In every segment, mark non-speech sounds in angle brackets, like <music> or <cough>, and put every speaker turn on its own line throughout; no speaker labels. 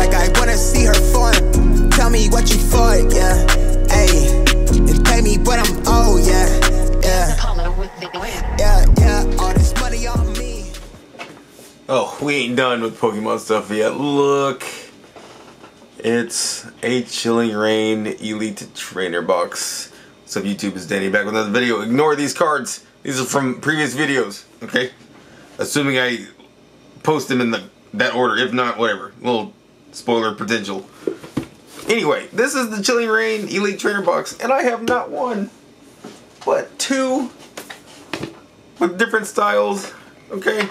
like I wanna see her form. Tell me what you for, yeah. Ayy, and pay me what I'm yeah. Yeah, yeah, yeah. All this money on me.
Oh, we ain't done with Pokemon stuff yet. Look. It's a Chilling Reign Elite Trainer Box. What's up YouTube, it's Danny back with another video. Ignore these cards. These are from previous videos, okay? Assuming I post them in the that order. If not, whatever. Little spoiler potential. Anyway, this is the Chilling Reign Elite Trainer Box, and I have not one, but two with different styles, okay?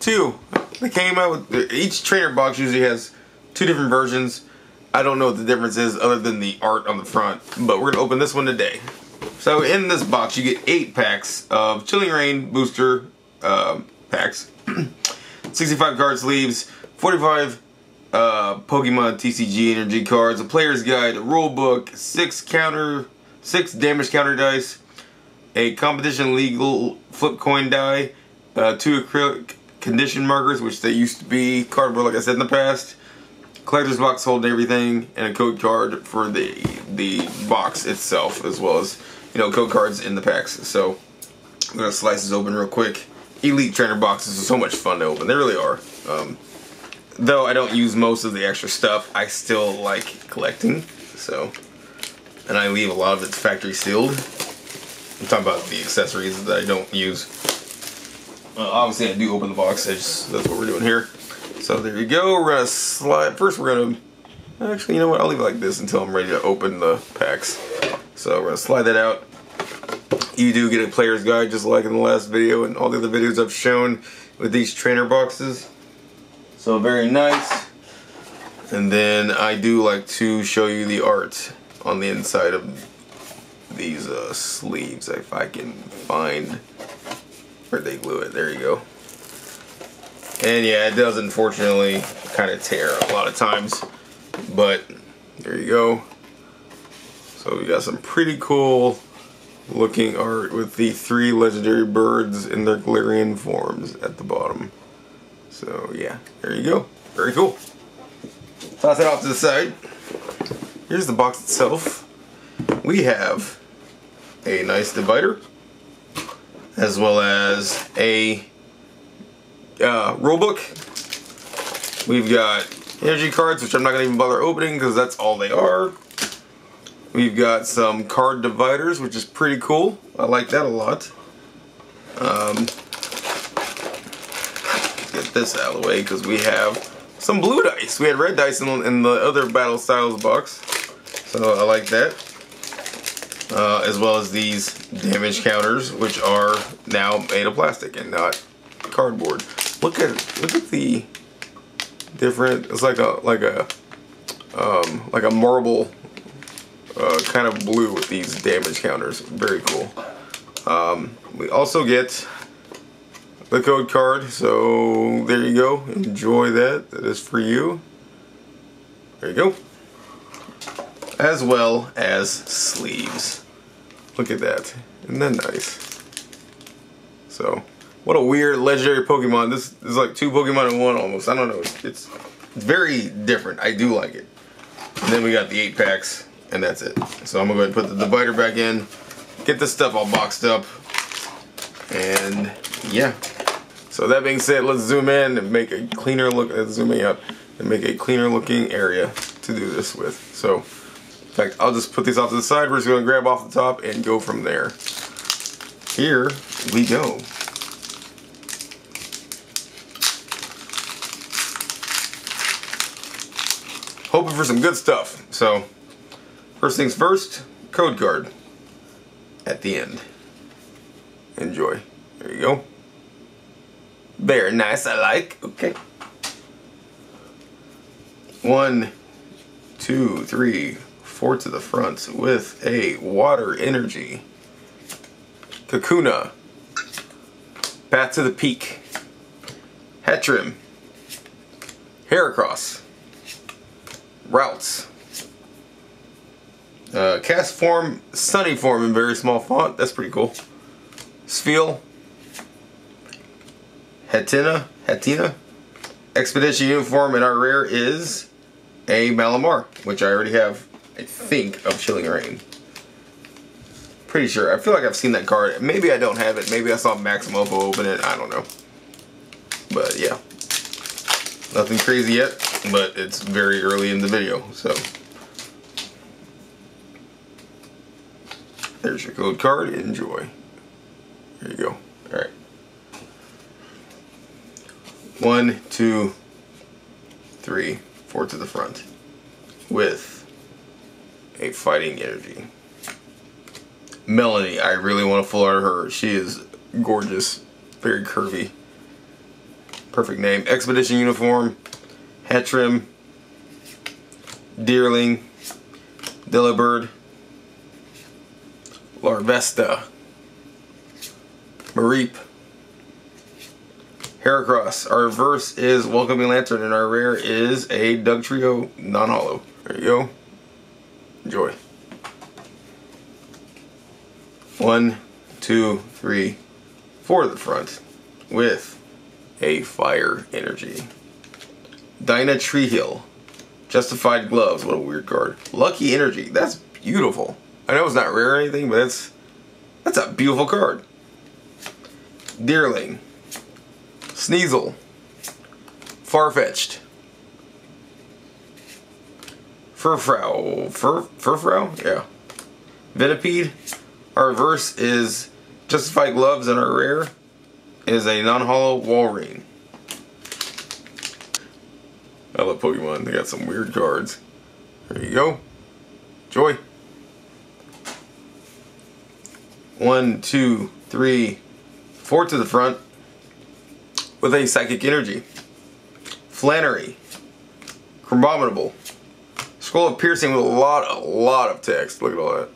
Two. They came out with, each trainer box usually has two different versions. I don't know what the difference is other than the art on the front, but we're gonna open this one today. So in this box you get eight packs of Chilling Reign booster uh, packs, <clears throat> 65 card sleeves, 45 uh, Pokemon TCG energy cards, a player's guide, a rule book, six counter, six damage counter dice, a competition legal flip coin die, uh, two acrylic condition markers, which they used to be cardboard, like I said in the past, collector's box holding everything, and a code card for the the box itself, as well as you know code cards in the packs. So I'm gonna slice this open real quick. Elite trainer boxes are so much fun to open. They really are. Um, though I don't use most of the extra stuff, I still like collecting. So, and I leave a lot of it factory sealed. I'm talking about the accessories that I don't use. Obviously, I do open the box. Just, that's what we're doing here. So there you go. We're gonna slide. First, we're gonna. Actually, you know what? I'll leave it like this until I'm ready to open the packs. So we're gonna slide that out. You do get a player's guide, just like in the last video and all the other videos I've shown with these trainer boxes. So very nice. And then I do like to show you the art on the inside of these uh, sleeves if I can find where they glue it. There you go. And yeah, it does unfortunately kind of tear a lot of times, but there you go. So we got some pretty cool looking art with the three legendary birds in their Galarian forms at the bottom. So yeah, there you go. Very cool. Toss it off to the side. Here's the box itself. We have a nice divider as well as a uh, rulebook. We've got energy cards, which I'm not going to even bother opening because that's all they are. We've got some card dividers, which is pretty cool. I like that a lot. Um, this out of the way because we have some blue dice. We had red dice in, in the other Battle Styles box. So I like that. Uh, as well as these damage counters, which are now made of plastic and not cardboard. Look at look at the different. It's like a like a um, like a marble uh, kind of blue with these damage counters. Very cool. Um, we also get the code card. So there you go. Enjoy that. That is for you. There you go. As well as sleeves. Look at that. Isn't that nice? So what a weird legendary Pokemon. This is like two Pokemon in one almost. I don't know. It's, it's very different. I do like it. And then we got the eight packs, and that's it. So I'm gonna go and put the divider back in, get this stuff all boxed up, and yeah. So that being said, let's zoom in and make a cleaner look. Let's zoom up and make a cleaner looking area to do this with. So, in fact, I'll just put these off to the side. We're just gonna grab off the top and go from there. Here we go. hoping for some good stuff. So, first things first, code card at the end. Enjoy. There you go. Very nice, I like. Okay. One, two, three, four to the front with a water energy. Kakuna. Path to the Peak. Hattrem. Heracross routes. Uh, Castform, sunny form in very small font. That's pretty cool. Spheal. Hatenna. Hatenna. Expedition uniform in our rare is a Malamar, which I already have, I think, of Chilling Reign. Pretty sure. I feel like I've seen that card. Maybe I don't have it. Maybe I saw MaxMoefoe open it. I don't know. But yeah. Nothing crazy yet, but it's very early in the video, so. There's your code card. Enjoy. There you go. Alright. One, two, three, four to the front. With a fighting energy. Melony, I really want to full art her. She is gorgeous. Very curvy. Perfect name. Expedition uniform. Hattrem. Deerling. Delibird. Larvesta. Mareep. Heracross. Our reverse is Welcoming Lantern, and our rare is a Dugtrio non-hollow. There you go. Enjoy. One, two, three, four to the front with a fire energy. Dynatree Hill. Justified Gloves. What a weird card. Lucky Energy. That's beautiful. I know it's not rare or anything, but that's that's a beautiful card. Deerling. Sneasel. Farfetch'd. Furfrou. Fur, Furfrou? Yeah. Venipede. Our reverse is Justified Gloves, and our rare is a non-hollow Walrein. I love Pokemon. They got some weird cards. There you go. Joy. One, two, three, four to the front with a Psychic Energy. Flannery. Crabominable. Scroll of Piercing with a lot, a lot of text. Look at all that.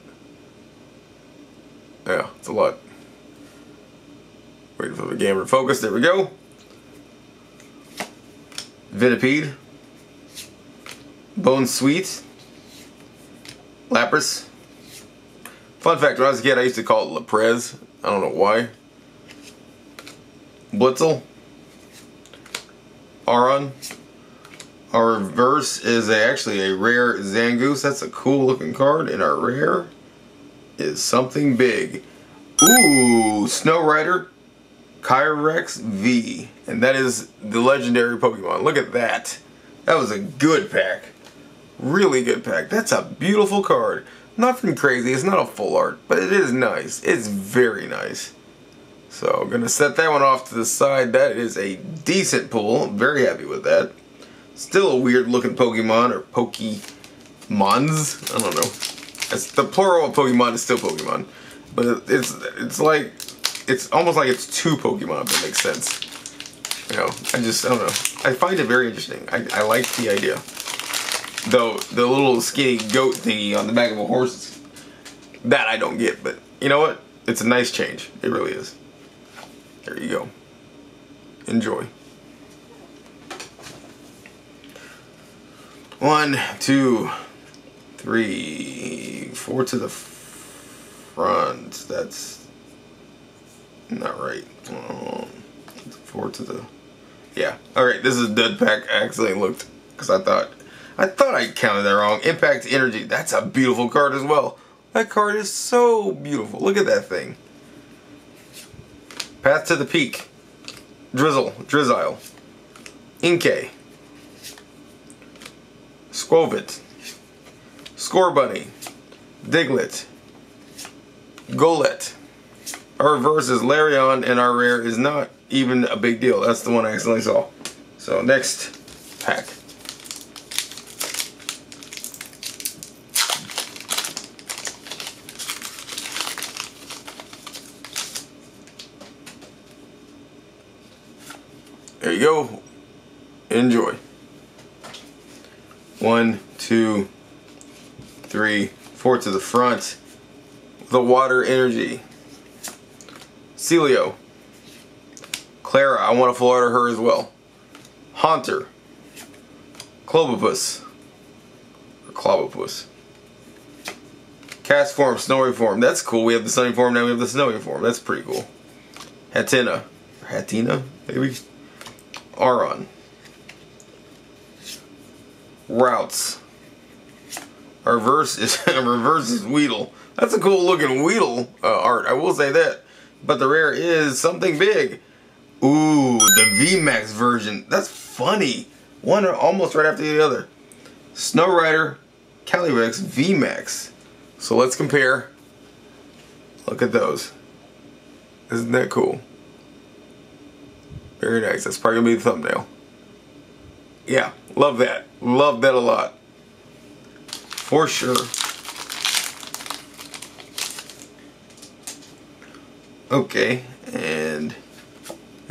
Yeah, it's a lot. Waiting for the camera to focus. There we go. Venipede. Bone Sweet. Lapras. Fun fact, when I was a kid, I used to call it Lapres. I don't know why. Blitzle. Aron. Our reverse is a, actually a rare Zangoose. That's a cool looking card. And our rare is something big. Ooh, Snow Rider, Calyrex V. And that is the legendary Pokemon. Look at that. That was a good pack. Really good pack. That's a beautiful card. Nothing crazy. It's not a full art, but it is nice. It's very nice. So I'm to set that one off to the side. That is a decent pull. I'm very happy with that. Still a weird looking Pokemon or Pokemons. I don't know. It's the plural of Pokemon is still Pokemon, but it's it's like it's almost like it's two Pokemon. If that makes sense. You know, I just I don't know. I find it very interesting. I, I like the idea. Though the little skinny goat thingy on the back of a horse, that I don't get. But you know what? It's a nice change. It really is. There you go. Enjoy. One, two, three, four to the front. That's not right. Um, four to the. Yeah. All right. This is a dead pack. I looked because I thought I thought I counted that wrong. Impact Energy. That's a beautiful card as well. That card is so beautiful. Look at that thing. Path to the Peak. Drizzle. Drizzile. Inkay. Score Bunny, Diglett, Golett. Our reverse is Lairon, and our rare is not even a big deal. That's the one I accidentally saw. So next pack. There you go. Enjoy. One, two, three, four to the front. The water energy. Celio. Klara, I want to full her as well. Haunter. Clobbopus. Or Clobbopus. Cast form, snowy form. That's cool. We have the sunny form, now we have the snowy form. That's pretty cool. Hatenna. Hatenna, maybe? Aron. Routes. Our reverse is <laughs> reverse is Weedle. That's a cool looking Weedle uh, art. I will say that. But the rare is something big. Ooh, the VMAX version. That's funny. One almost right after the other. Snow Rider, Calyrex, VMAX. So let's compare. Look at those. Isn't that cool? Very nice. That's probably going to be the thumbnail. Yeah, love that. Love that a lot. For sure. Okay, and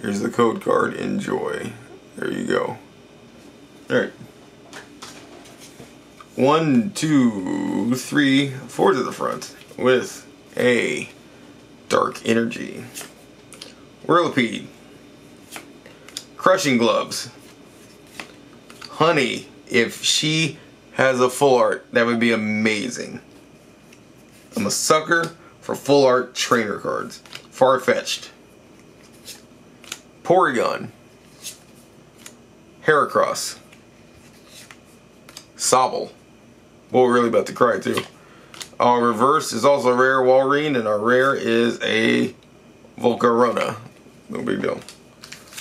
here's the code card. Enjoy. There you go. Alright. One, two, three, four to the front with a Dark Energy. Whirlipede. Crushing Gloves. Honey, if she has a full art, that would be amazing. I'm a sucker for full art trainer cards. Farfetch'd. Porygon. Heracross. Sobble. Well, we're really about to cry too. Our reverse is also a rare Walrein, and our rare is a Volcarona. No big deal.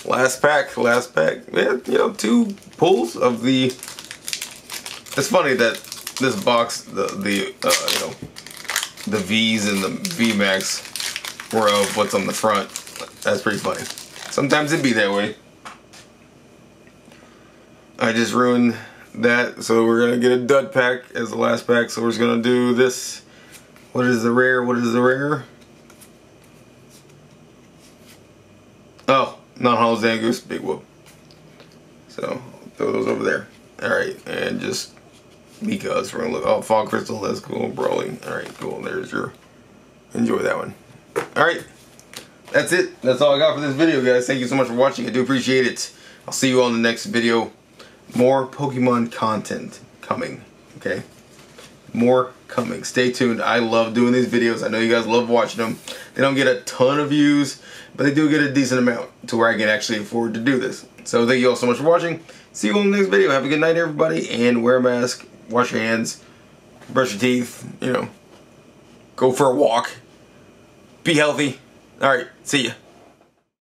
Last pack, last pack. Yeah, you know, two pulls of the. It's funny that this box, the the uh, you know, the V's and the V Max were of what's on the front. That's pretty funny. Sometimes it be that way. I just ruined that, so we're gonna get a dud pack as the last pack. So we're just gonna do this. What is the rare? What is the rare? Oh, non hollow Zangoose, big whoop. So throw those over there. Alright, and just because we're gonna look oh fog crystal, that's cool, brawling. Alright, cool. There's your enjoy that one. Alright. That's it. That's all I got for this video, guys. Thank you so much for watching. I do appreciate it. I'll see you on the next video. More Pokemon content coming. Okay? More coming. Stay tuned. I love doing these videos. I know you guys love watching them. They don't get a ton of views, but they do get a decent amount to where I can actually afford to do this. So thank you all so much for watching. See you on the next video. Have a good night, everybody, and wear a mask, wash your hands, brush your teeth, you know, go for a walk, be healthy. All right, see ya.